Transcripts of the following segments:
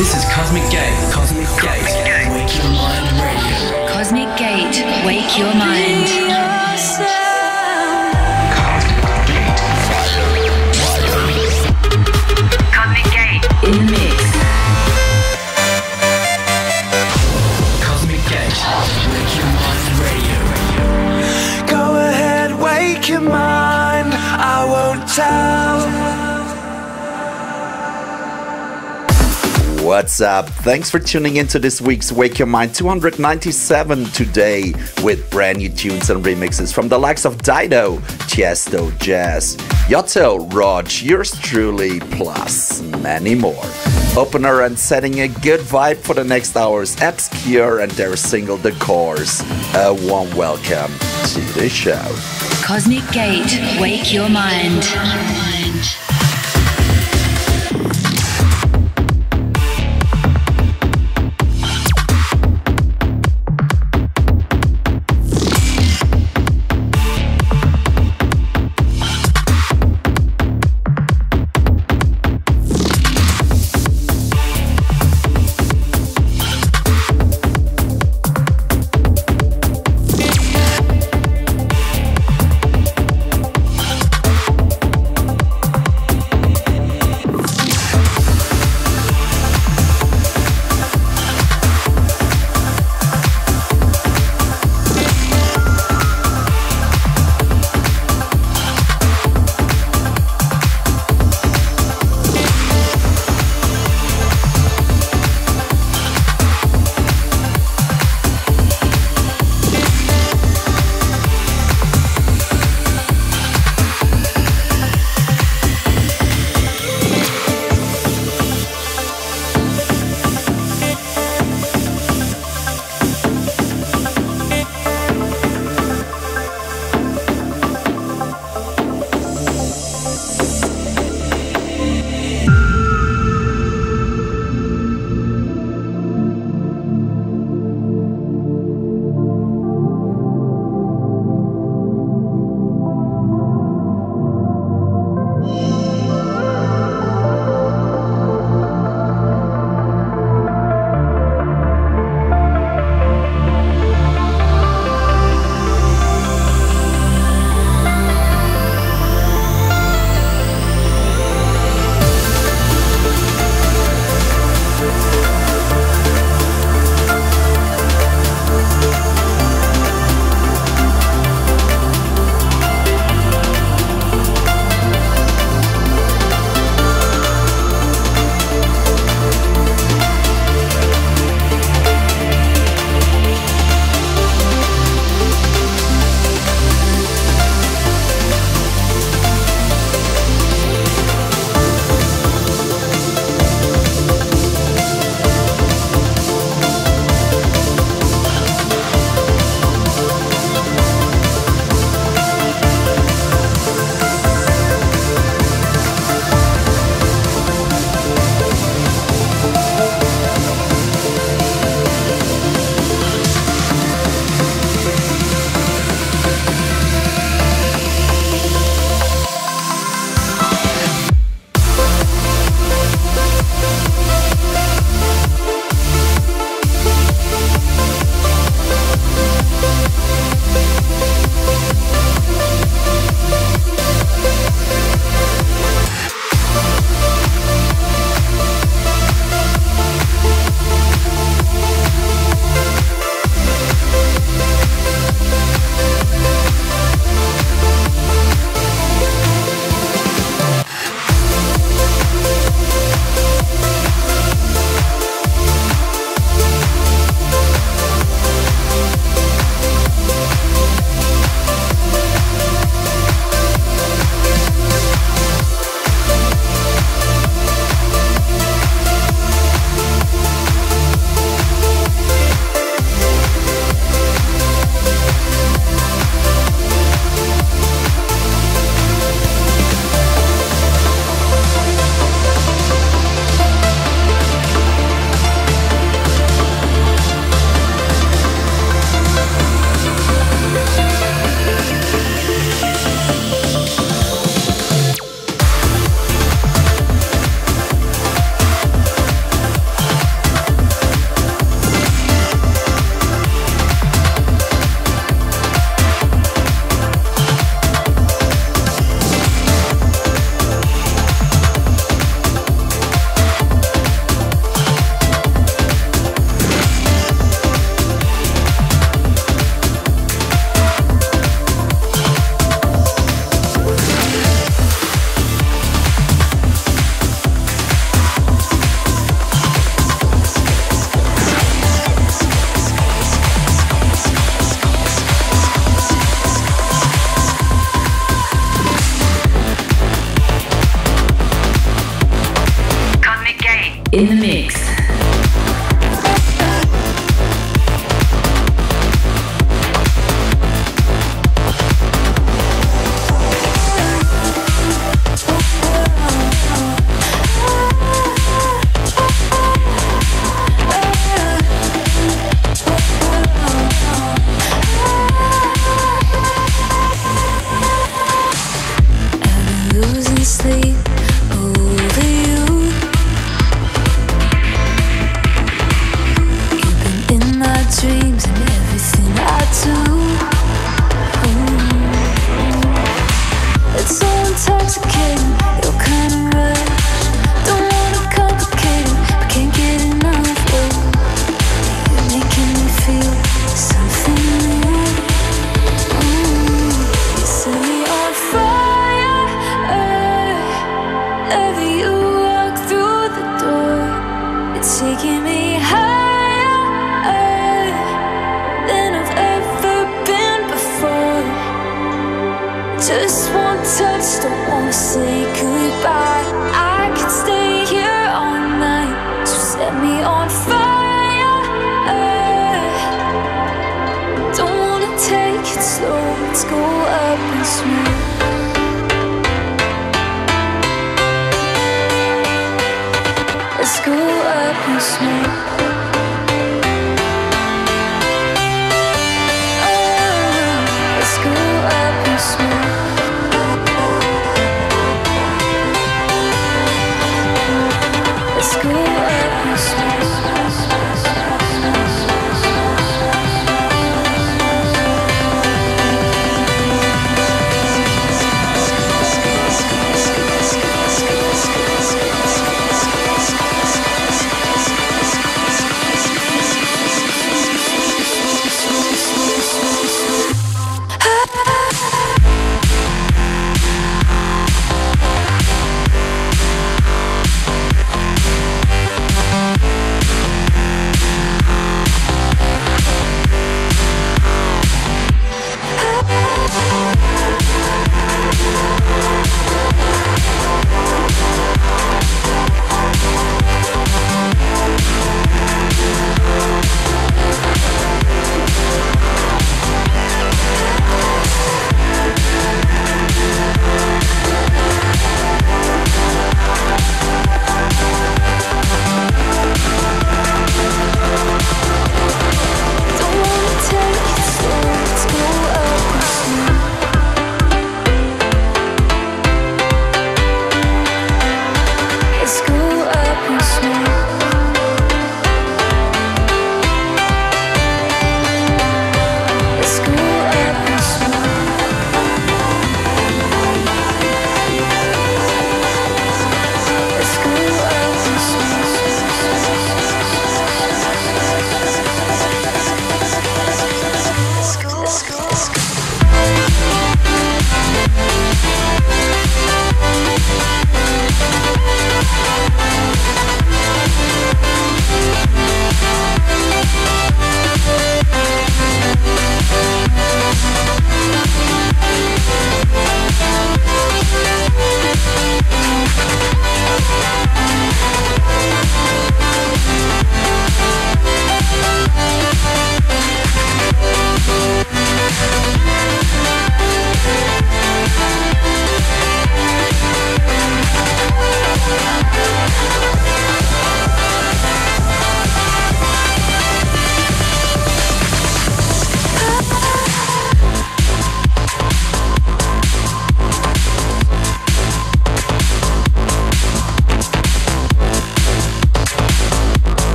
This is Cosmic Gate. Cosmic Gate. Wake your mind radio. Cosmic Gate, wake your mind. Cosmic Gate. Cosmic Gate in the mix. Cosmic Gate. Wake your mind radio. Go ahead, wake your mind. I won't tell. What's up? Thanks for tuning into this week's Wake Your Mind 297 today with brand new tunes and remixes from the likes of Dido, Tiesto, Jazz, Yotto, Raj, yours truly, plus many more. Opener and setting a good vibe for the next hours, Obscure and their single The Course. A warm welcome to the show. Cosmic Gate, wake your mind.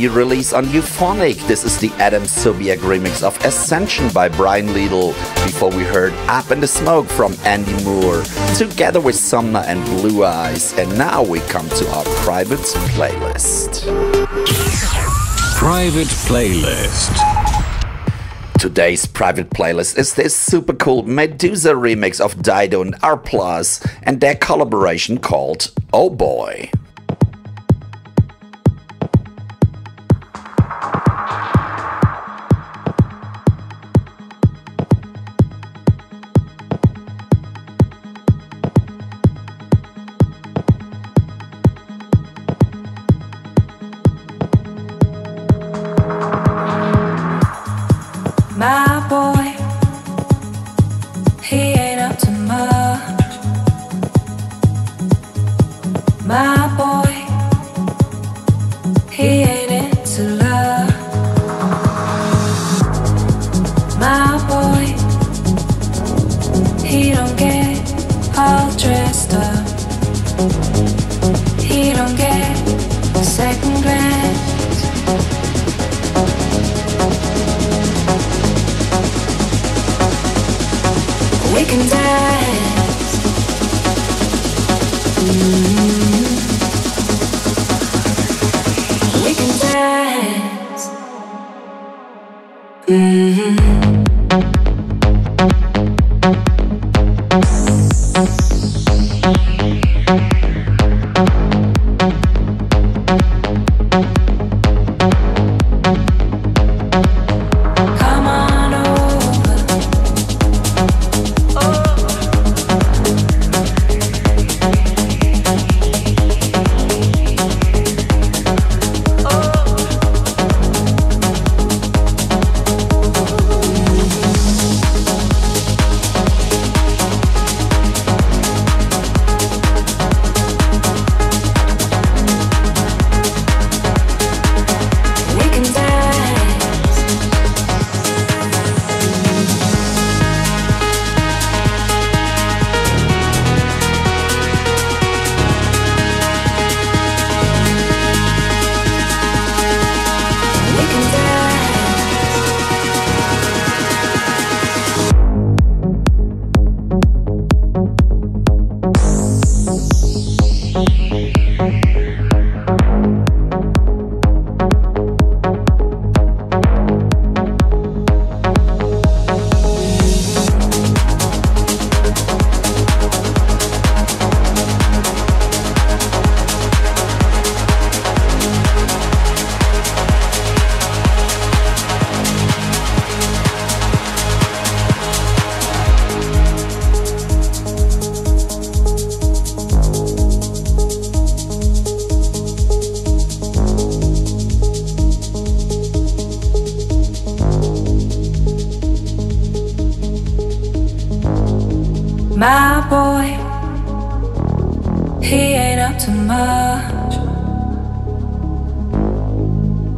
New release on Euphonic. This is the Adam Sobiek remix of Ascension by Brian Liedl. Before we heard Up in the Smoke from Andy Moore, together with Sumner and Blue Eyes. And now we come to our private playlist. Private playlist. Today's private playlist is this super cool Medusa remix of Dido and R Plus and their collaboration called Oh Boy.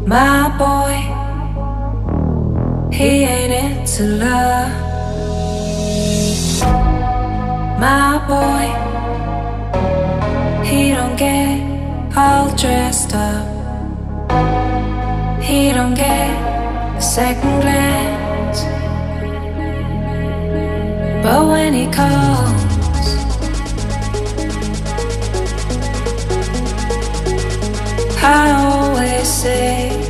My boy, he ain't into love. My boy, he don't get all dressed up. He don't get a second glance. But when he calls, I always say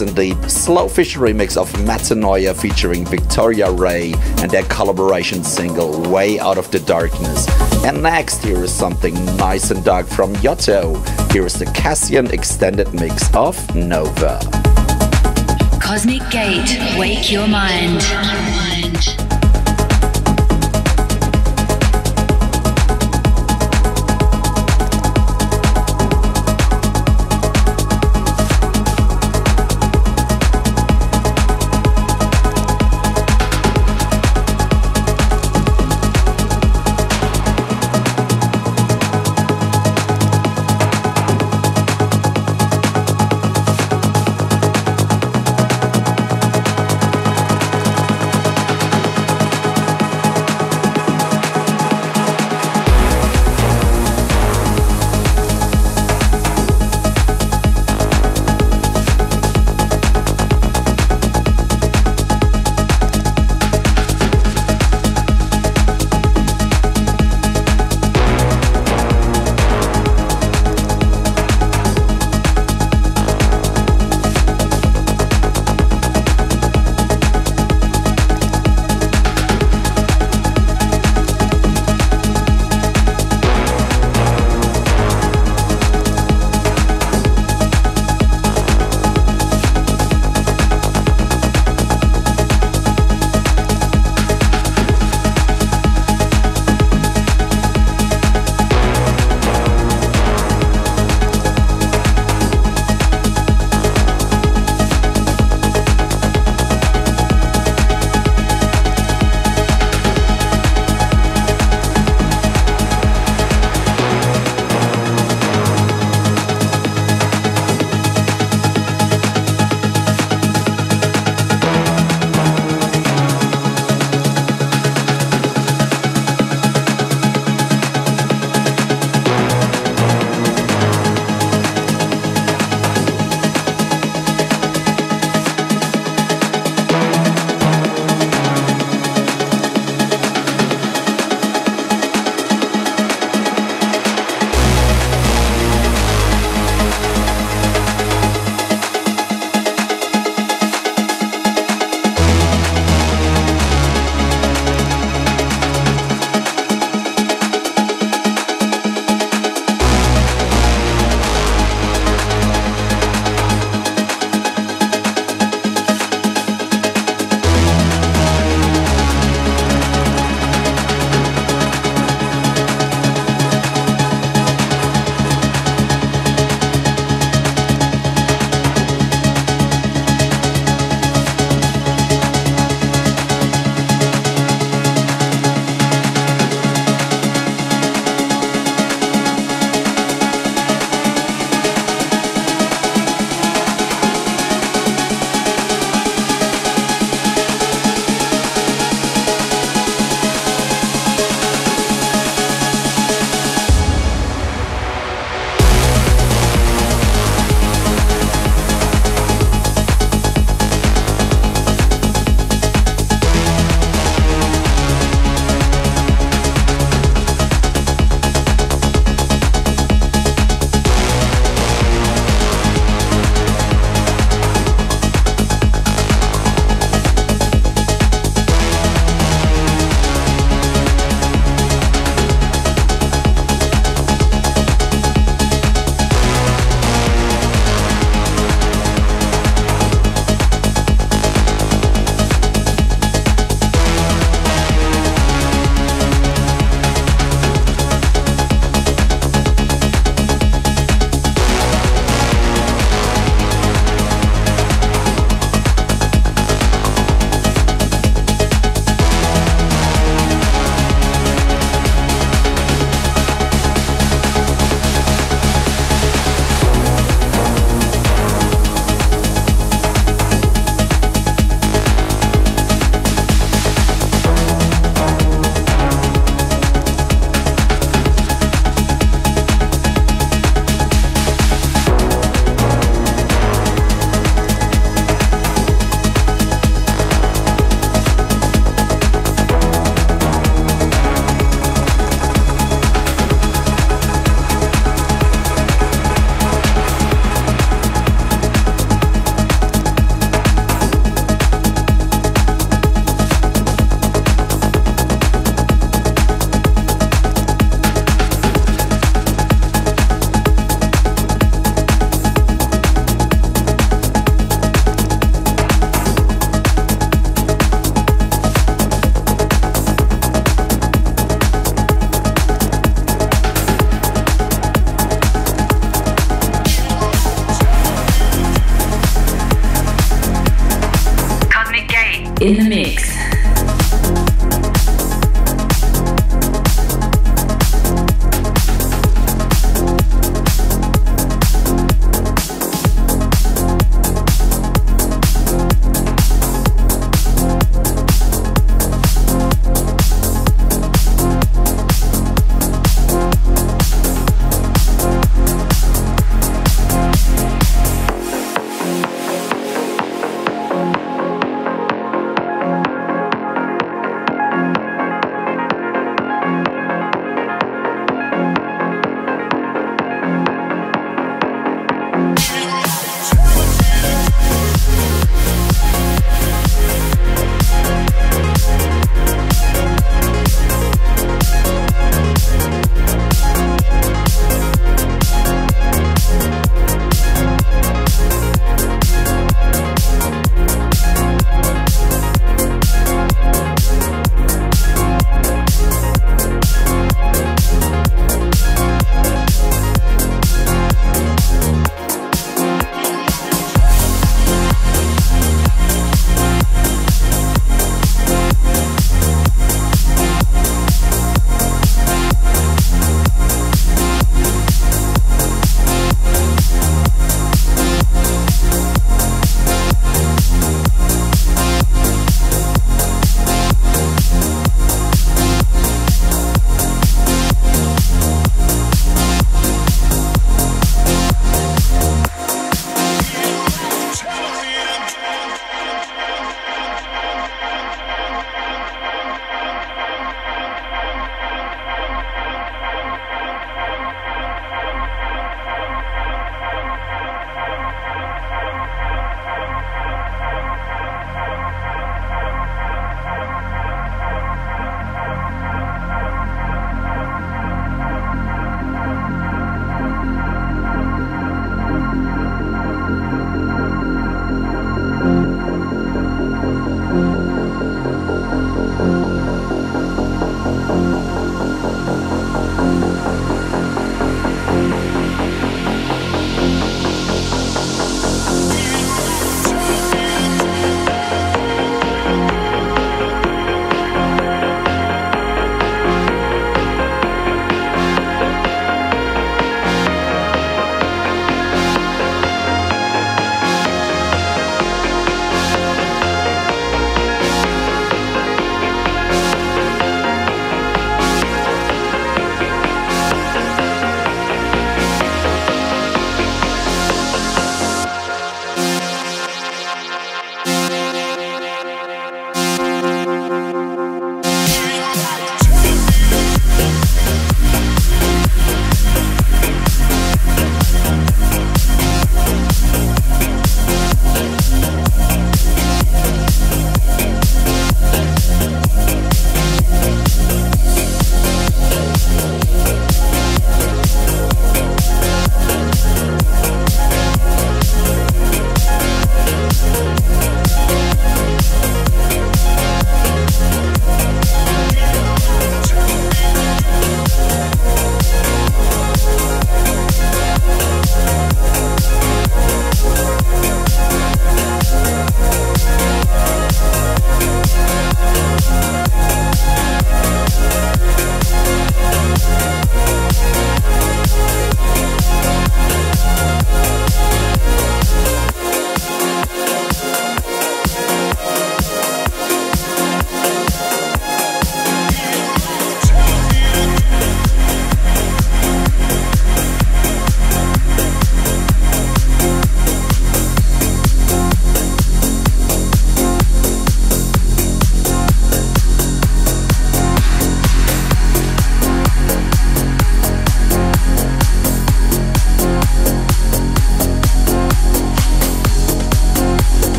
and deep Slowfish remix of Metanoia featuring Victoria Ray and their collaboration single Way Out of the Darkness. And next, here is something nice and dark from Yotto. Here is the Cassian extended mix of Nova. Cosmic Gate, wake your mind.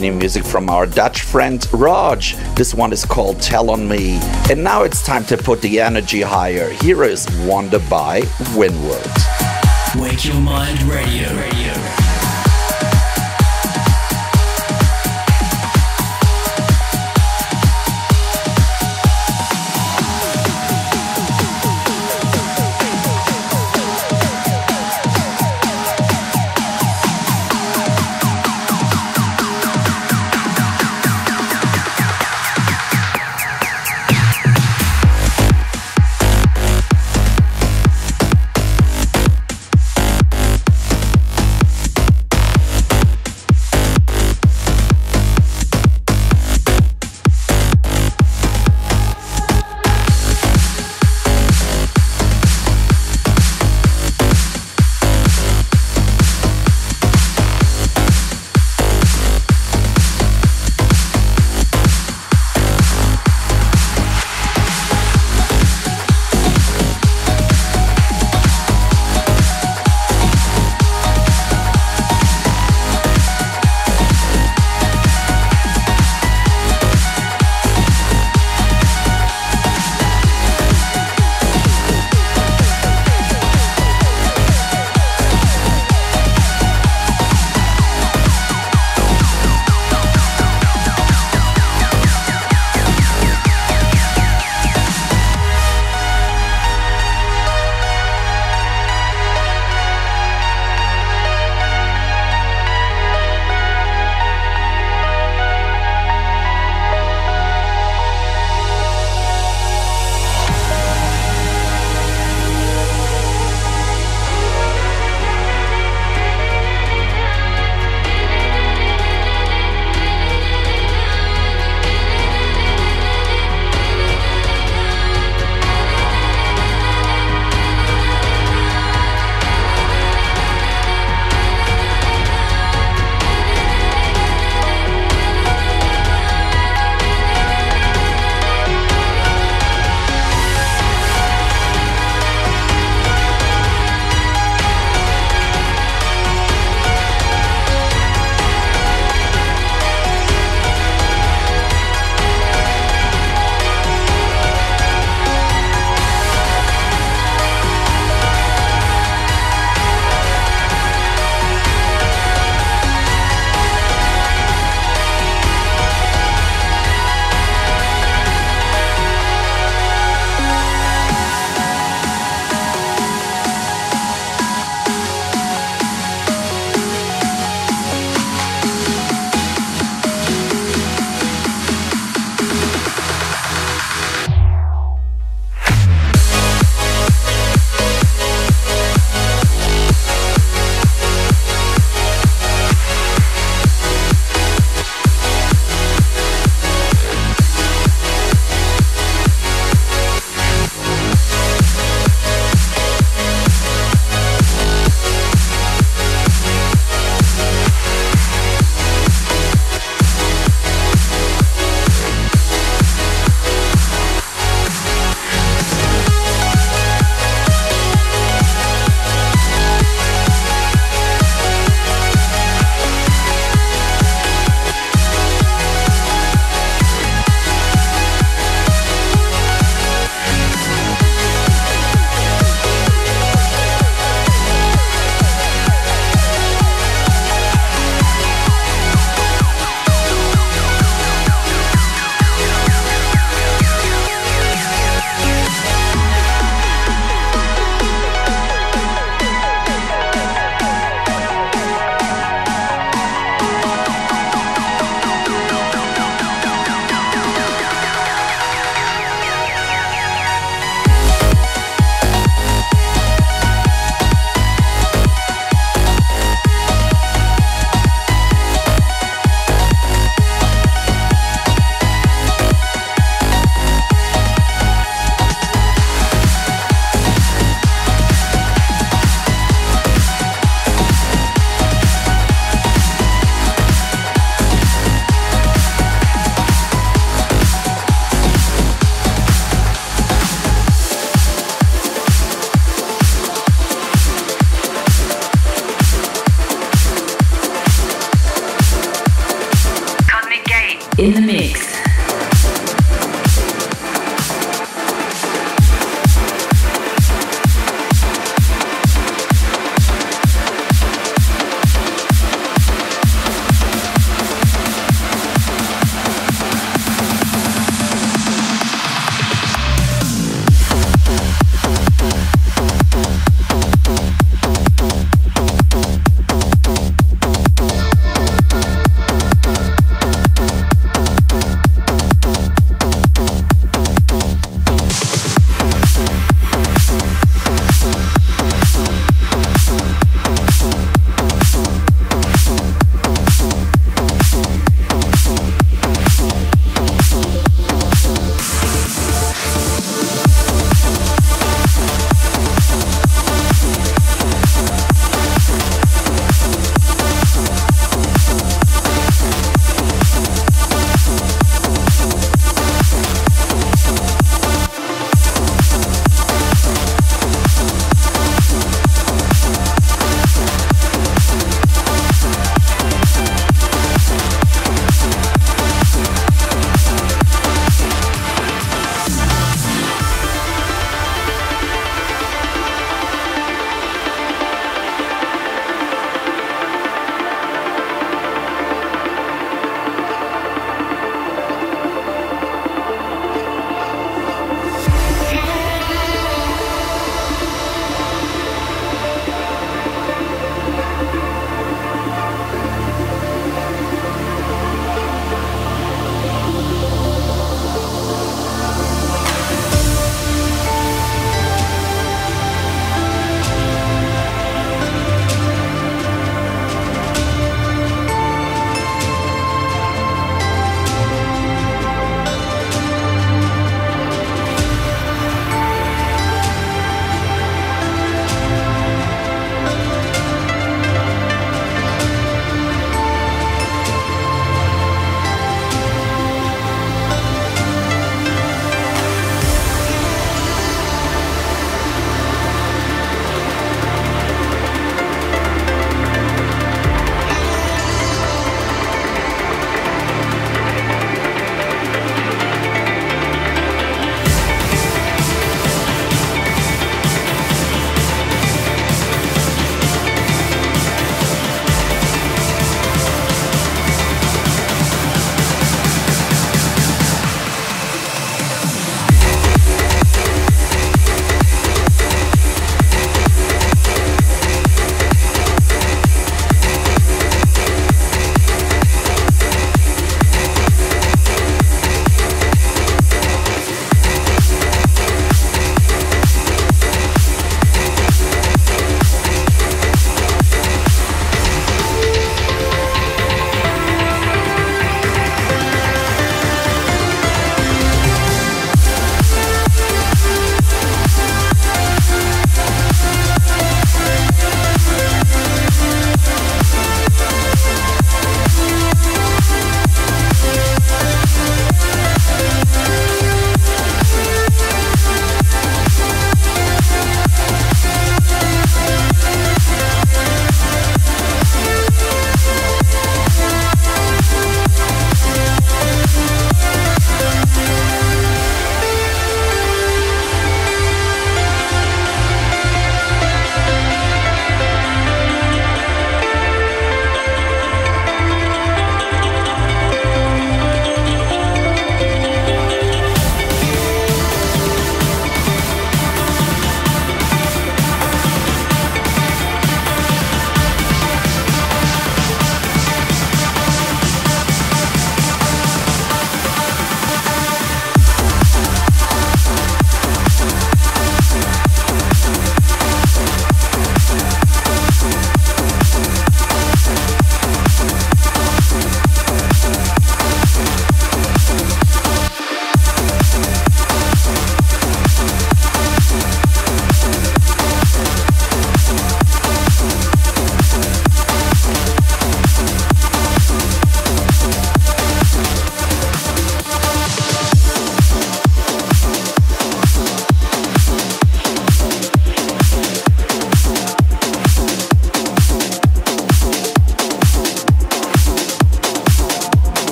New music from our Dutch friend Raj. This one is called Tell on Me. And now it's time to put the energy higher. Here is Wonder by Windward. Wake Your Mind Radio. Radio.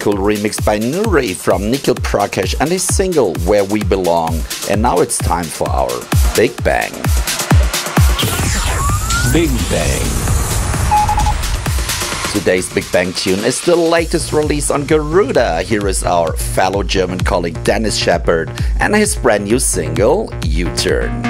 Remix by Nuri from Nikhil Prakash and his single Where We Belong. And now it's time for our Big Bang. Big Bang. Today's Big Bang tune is the latest release on Garuda. Here is our fellow German colleague Dennis Sheperd and his brand new single, U Turn.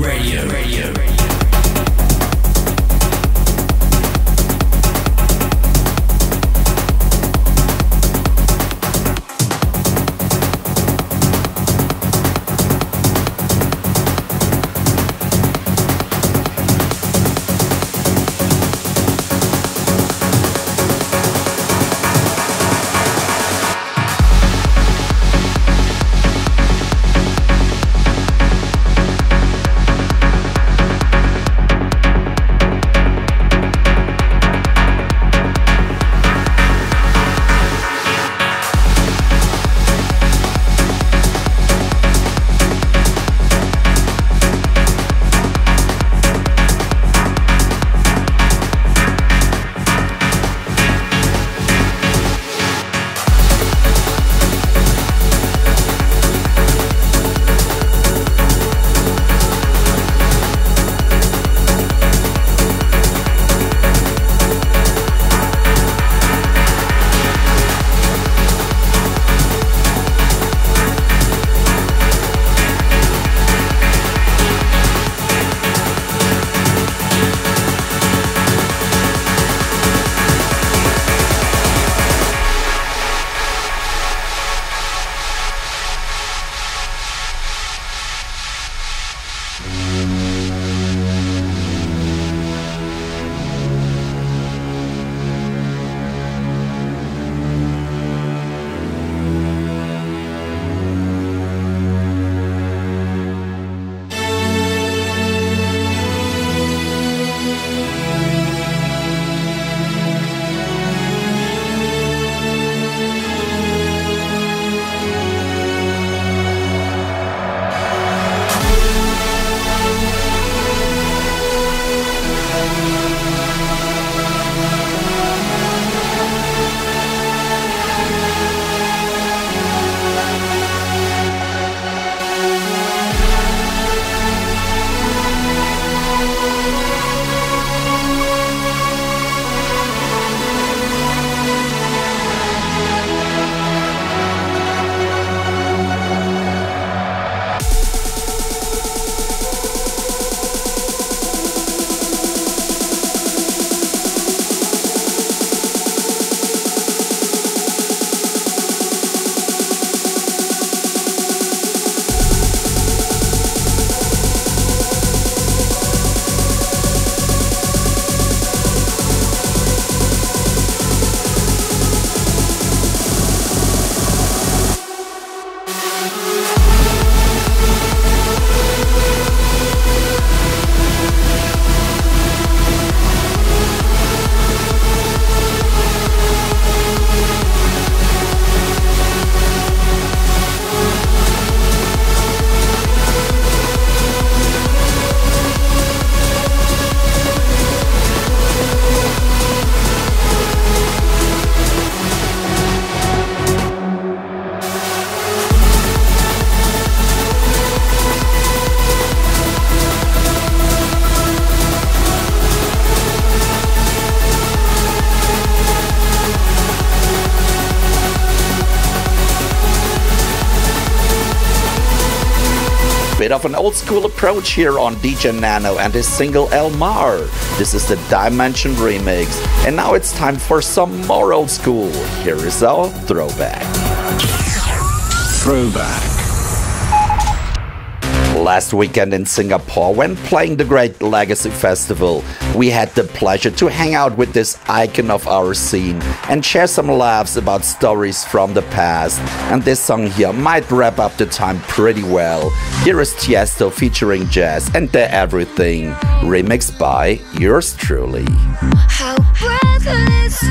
Radio. Radio. Radio. Old school approach here on DJ Nano and his single Elmar. This is the Dimension remix. And now it's time for some more old school. Here is our throwback. Throwback. Last weekend in Singapore, when playing the Great Legacy Festival, we had the pleasure to hang out with this icon of our scene and share some laughs about stories from the past. And this song here might wrap up the time pretty well. Here is Tiesto featuring JES and The Everything, remixed by yours truly. How breathless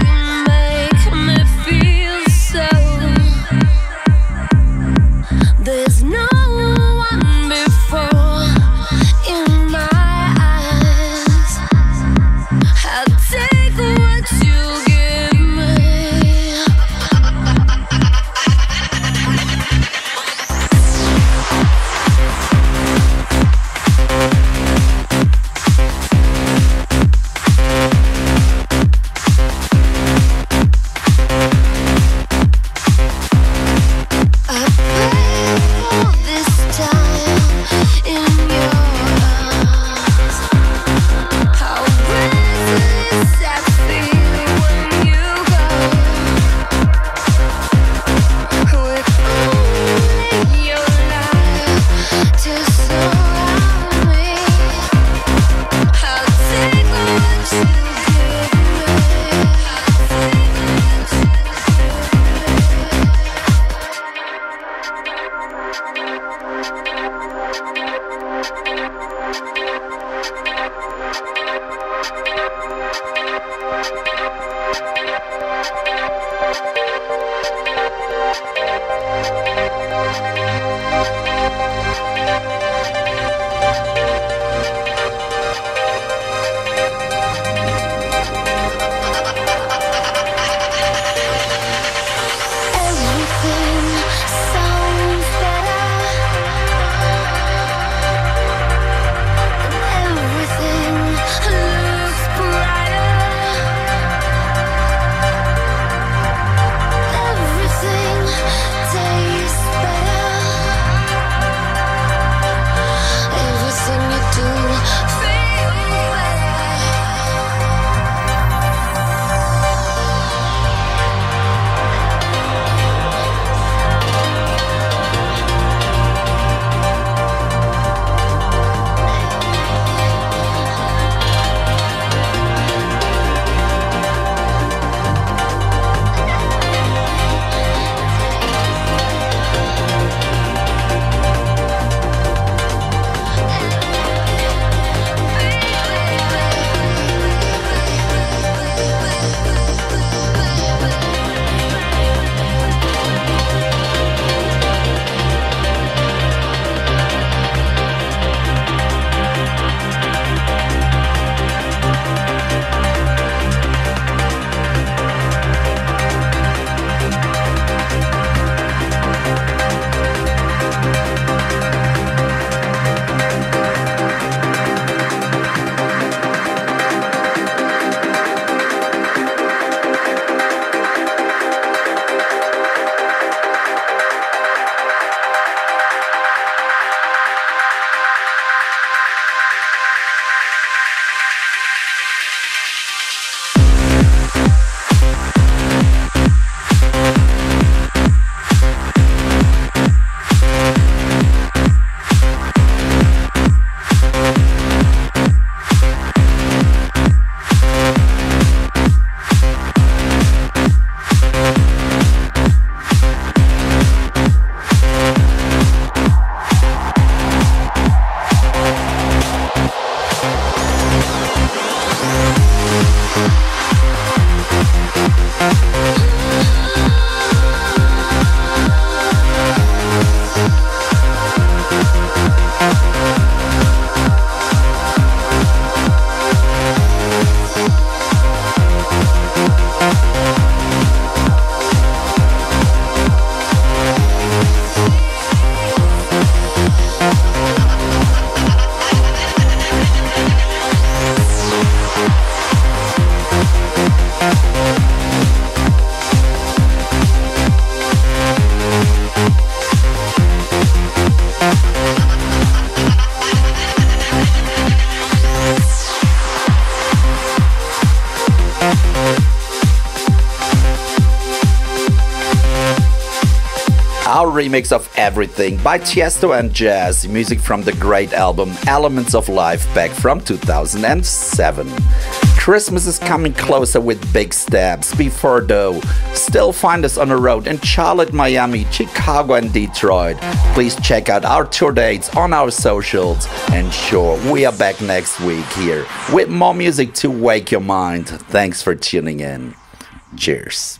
remix of Everything by Tiesto and JES, music from the great album Elements of Life back from 2007. Christmas is coming closer with big steps. Before though, still find us on the road in Charlotte, Miami, Chicago, and Detroit. Please check out our tour dates on our socials. And sure, we are back next week here with more music to wake your mind. Thanks for tuning in. Cheers.